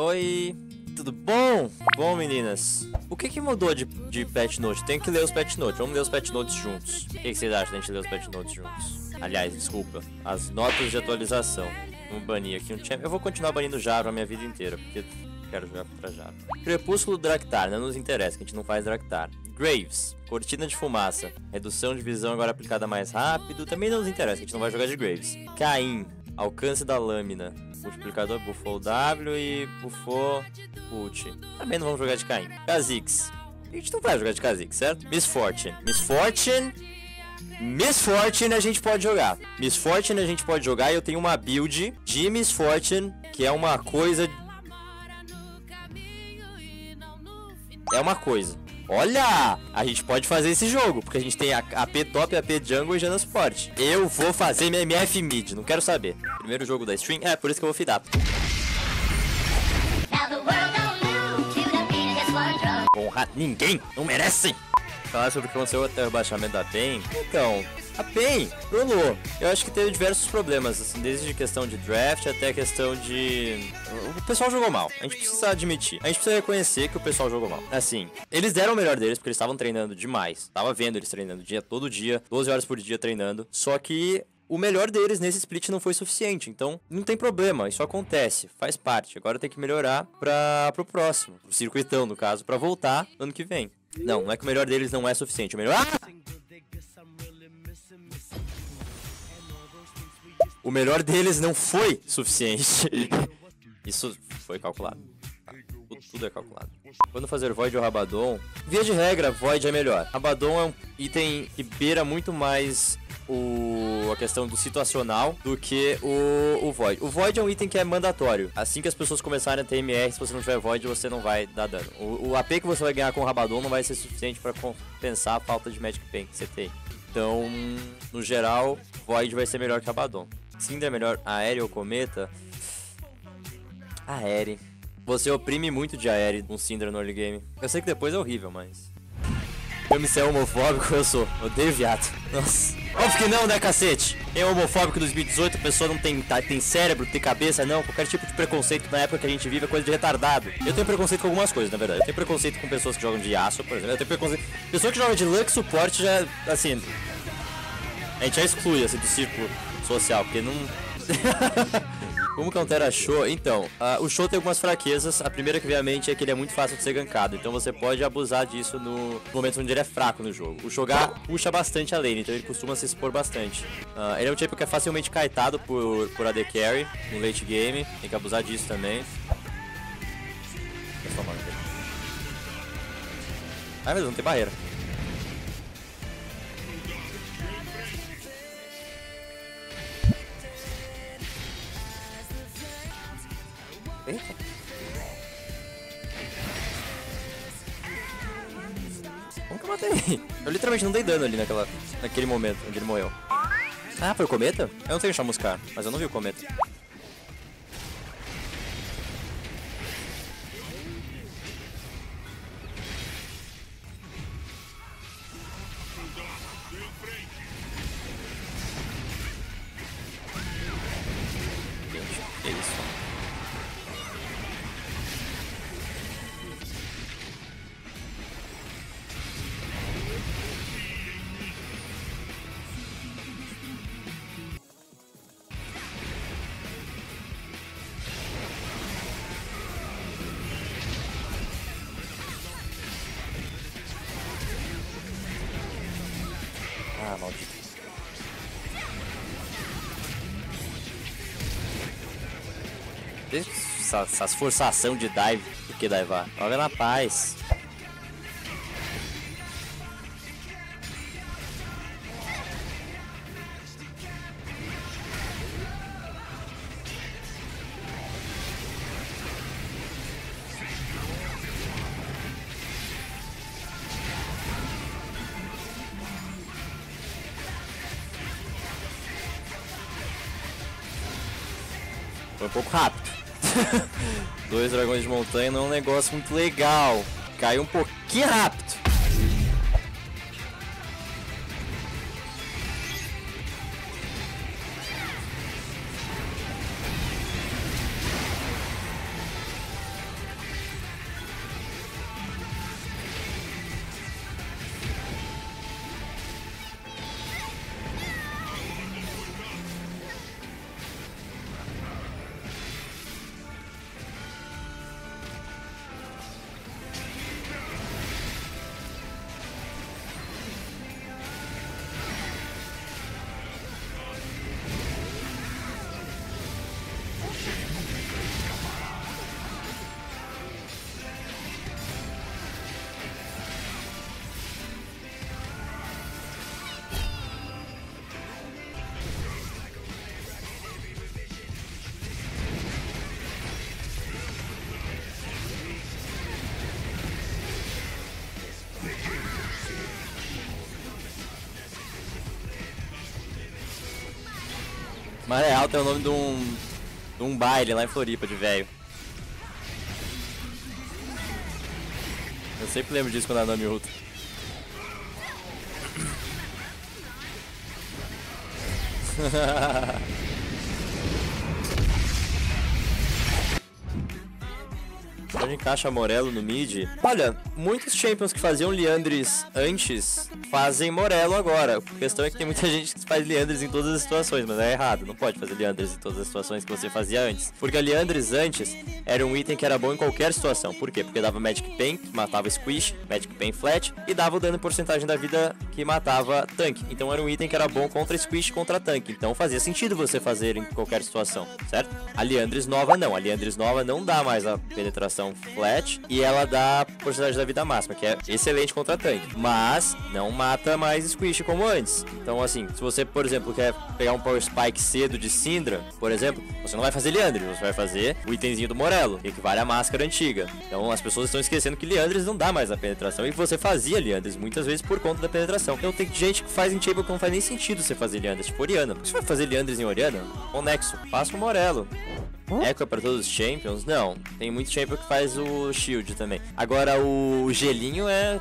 Oi, tudo bom? Bom, meninas. O que que mudou de, de Pet Note? Tem que ler os Pet Notes. Vamos ler os Pet Notes juntos. O que, que vocês acham da gente ler os Pet Notes juntos? Aliás, desculpa. As notas de atualização. Vamos banir aqui um champ. Eu vou continuar banindo Java a minha vida inteira, porque quero jogar contra Java. Crepúsculo Draktar, não nos interessa, que a gente não faz Draktar. Graves, cortina de fumaça. Redução de visão agora aplicada mais rápido. Também não nos interessa, que a gente não vai jogar de Graves. Caim, alcance da lâmina. Multiplicador bufou W e bufou ult. Também não vamos jogar de Caim. Kha'Zix. A gente não vai jogar de Kha'Zix, certo? Miss Fortune. Miss Fortune. Miss Fortune a gente pode jogar. Miss Fortune a gente pode jogar e eu tenho uma build de Miss Fortune, que é uma coisa... É uma coisa. Olha! A gente pode fazer esse jogo, porque a gente tem a AP top, AP jungle e Jana suporte. Eu vou fazer minha MF mid, não quero saber. Primeiro jogo da stream, é por isso que eu vou fidar. Honrar ninguém, não merecem! Falar sobre o que aconteceu até o rebaixamento da PEN. Então, a PEN rolou. Eu acho que teve diversos problemas, assim, desde questão de draft até questão de. O pessoal jogou mal. A gente precisa admitir. A gente precisa reconhecer que o pessoal jogou mal. Assim, eles deram o melhor deles porque eles estavam treinando demais. Tava vendo eles treinando dia todo dia, 12 horas por dia treinando. Só que o melhor deles nesse split não foi suficiente. Então, não tem problema, isso acontece, faz parte. Agora tem que melhorar para pro próximo, pro circuitão, no caso, para voltar no ano que vem. Não, não é que o melhor deles não é suficiente. O melhor. Ah! O melhor deles não foi suficiente. Isso foi calculado. Tudo, tudo é calculado. Quando fazer Void ou Rabadon, via de regra, Void é melhor. Rabadon é um item que beira muito mais o, a questão do situacional do que o, o Void. O Void é um item que é mandatório. Assim que as pessoas começarem a ter MR, se você não tiver Void, você não vai dar dano. O, o AP que você vai ganhar com o Rabadon não vai ser suficiente para compensar a falta de Magic Pain que você tem. Então, no geral, Void vai ser melhor que Rabadon. Cinder é melhor aéreo ou cometa? Aéreo. Você oprime muito de aéreo um Cinder no early game. Eu sei que depois é horrível, mas... Eu me ser homofóbico, eu sou. Odeio viado. Nossa. Óbvio que não, né, cacete? É homofóbico em 2018, a pessoa não tem, tá, tem cérebro, tem cabeça, não. Qualquer tipo de preconceito na época que a gente vive é coisa de retardado. Eu tenho preconceito com algumas coisas, na verdade. Eu tenho preconceito com pessoas que jogam de aço, por exemplo. Eu tenho preconceito... Pessoa que joga de Lux suporte já, assim... A gente já exclui, assim, do círculo social, porque não... Como countera show? Então, uh, o show tem algumas fraquezas. A primeira que vem à mente é que ele é muito fácil de ser gankado. Então você pode abusar disso no momento onde ele é fraco no jogo. O Shogar puxa bastante a lane, então ele costuma se expor bastante. Uh, ele é um tipo que é facilmente kaitado por, por AD Carry no late game. Tem que abusar disso também. Ah, mas não tem barreira. Eita. Como que eu matei? Eu literalmente não dei dano ali naquela, naquele momento onde ele morreu. Ah, foi o cometa? Eu não tenho chamuscar, mas eu não vi o cometa. Essa, essas forçação de dive do que divar. Joga na paz. Foi um pouco rápido. Dois dragões de montanha não é um negócio muito legal. Caiu um pouquinho rápido. Maré Alta é o nome de um, de um baile lá em Floripa de velho. Eu sempre lembro disso quando a Nami Ultra. Pode encaixa Morello no mid. Olha, muitos champions que faziam Liandres antes fazem Morello agora. A questão é que tem muita gente que faz Liandres em todas as situações, mas é errado. Não pode fazer Liandres em todas as situações que você fazia antes. Porque a Liandres antes era um item que era bom em qualquer situação. Por quê? Porque dava Magic Pain, que matava Squish, Magic Pain Flat, e dava o dano em porcentagem da vida que matava tanque. Então era um item que era bom contra Squish contra tanque. Então fazia sentido você fazer em qualquer situação, certo? A Liandres nova não. A Liandres nova não dá mais a penetração flat e ela dá porcentagem da vida máxima, que é excelente contra tanque, mas não mata mais squish como antes. Então, assim, se você, por exemplo, quer pegar um Power Spike cedo de Syndra, por exemplo, você não vai fazer Leandre, você vai fazer o itemzinho do Morello, que equivale à máscara antiga. Então, as pessoas estão esquecendo que Leandres não dá mais a penetração e você fazia Leandres muitas vezes por conta da penetração. Então, tem gente que faz em Chamber que não faz nem sentido você fazer Leandres, tipo Oriana. Por que você vai fazer Leandres em Oriana? O Nexo, passa o Morello. Echo é pra todos os champions? Não. Tem muito champion que faz o shield também. Agora o gelinho é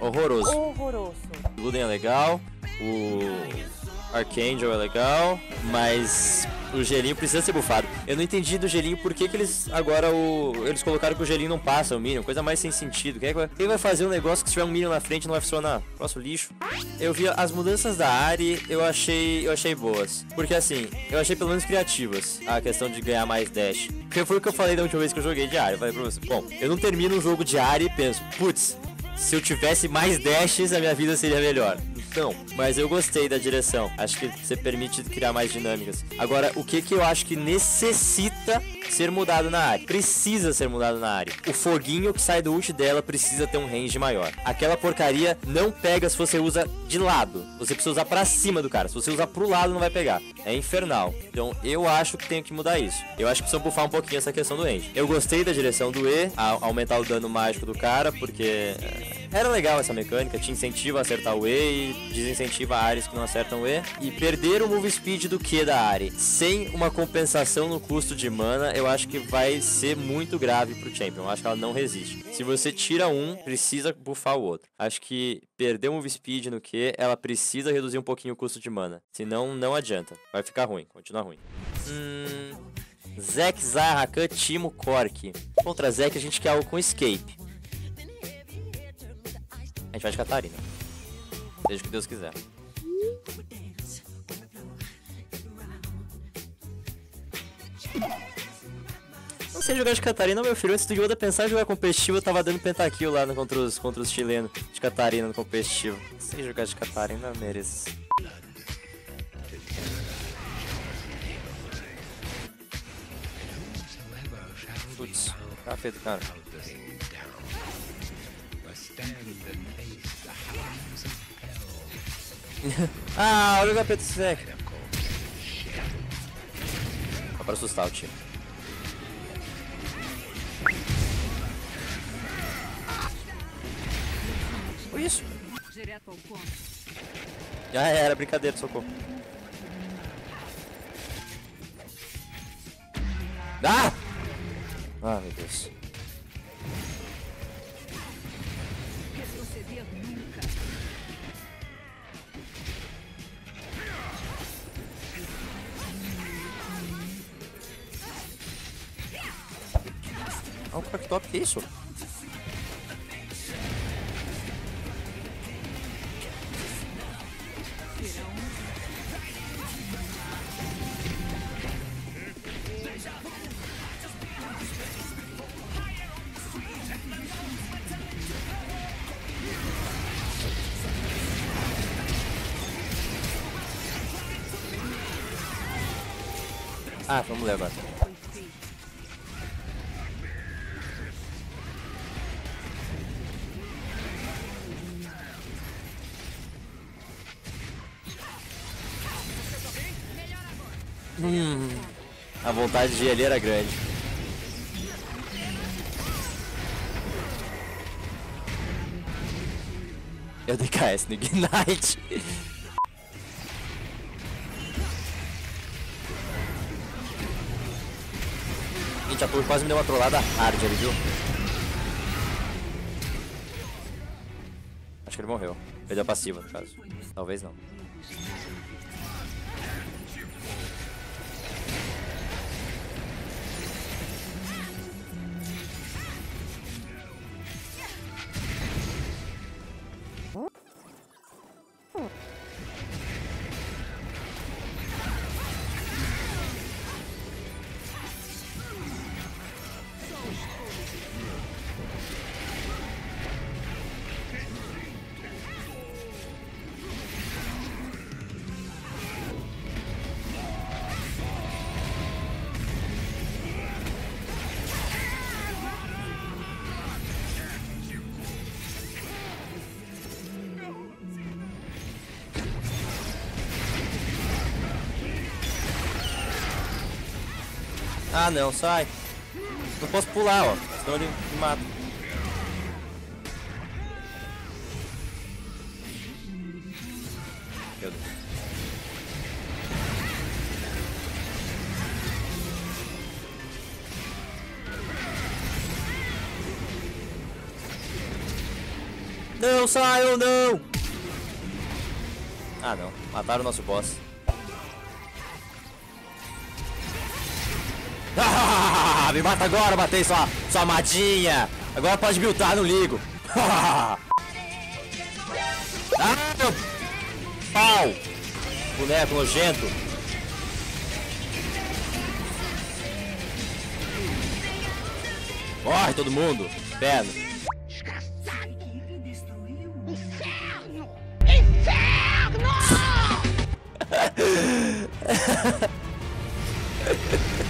horroroso. Horroroso. Luden é legal. O Archangel é legal, mas o gelinho precisa ser bufado. Eu não entendi do gelinho por que, que eles agora o. Eles colocaram que o gelinho não passa o Minion, coisa mais sem sentido. Quem, é vai, quem vai fazer um negócio que se tiver um Minion na frente não vai funcionar? Próximo lixo. Eu vi as mudanças da Ari, eu achei. Eu achei boas. Porque assim, eu achei pelo menos criativas a questão de ganhar mais dash. Porque foi o que eu falei da última vez que eu joguei de Ari. Eu falei pra você, bom, eu não termino um jogo de Ari e penso, putz, se eu tivesse mais dashes, a minha vida seria melhor. Não, mas eu gostei da direção. Acho que você permite criar mais dinâmicas. Agora, o que que eu acho que necessita ser mudado na área? Precisa ser mudado na área. O foguinho que sai do ult dela precisa ter um range maior. Aquela porcaria não pega se você usa de lado. Você precisa usar pra cima do cara. Se você usar pro lado, não vai pegar. É infernal. Então, eu acho que tem que mudar isso. Eu acho que precisa bufar um pouquinho essa questão do range. Eu gostei da direção do E, aumentar o dano mágico do cara, porque é, era legal essa mecânica, te incentiva a acertar o E e desincentiva áreas que não acertam o E. E perder o move speed do Q da área sem uma compensação no custo de mana, eu acho que vai ser muito grave pro Champion. Eu acho que ela não resiste. Se você tira um, precisa buffar o outro. Acho que perder o move speed no Q, ela precisa reduzir um pouquinho o custo de mana. Senão, não adianta. Vai ficar ruim, continua ruim. Hum... Zek, Zahakan, Timo, Kork. Contra Zek a gente quer algo com escape. A gente vai de Catarina. Seja o que Deus quiser. Não sei jogar de Catarina, meu filho. Antes do Yoda pensar em jogar competitivo, eu tava dando pentakill lá no, contra, os, contra os chilenos de Catarina no competitivo. Não sei jogar de Catarina, mereço. Putz, tá feito, cara. ah, olha o desse velho. Só pra assustar o time. O isso? Já era, brincadeira, socorro. Ah! Ah, meu Deus. Ah, o Crack Top, que isso? Ah, vamos ler agora. Hum, a vontade de ali era grande. Eu dei KS no Ignite. Torre quase me deu uma trollada hard ali, viu? Acho que ele morreu. Perdeu a passiva, no caso. Talvez não. Ah não, sai. Não posso pular, ó. Senão ele me mata. Meu Deus. Não saiam, não! Ah não, mataram o nosso boss. Me mata agora, matei sua, sua amadinha. Agora pode buildar, não ligo. ah, meu pau. Boneco nojento. Morre todo mundo. Inferno. Inferno! Inferno!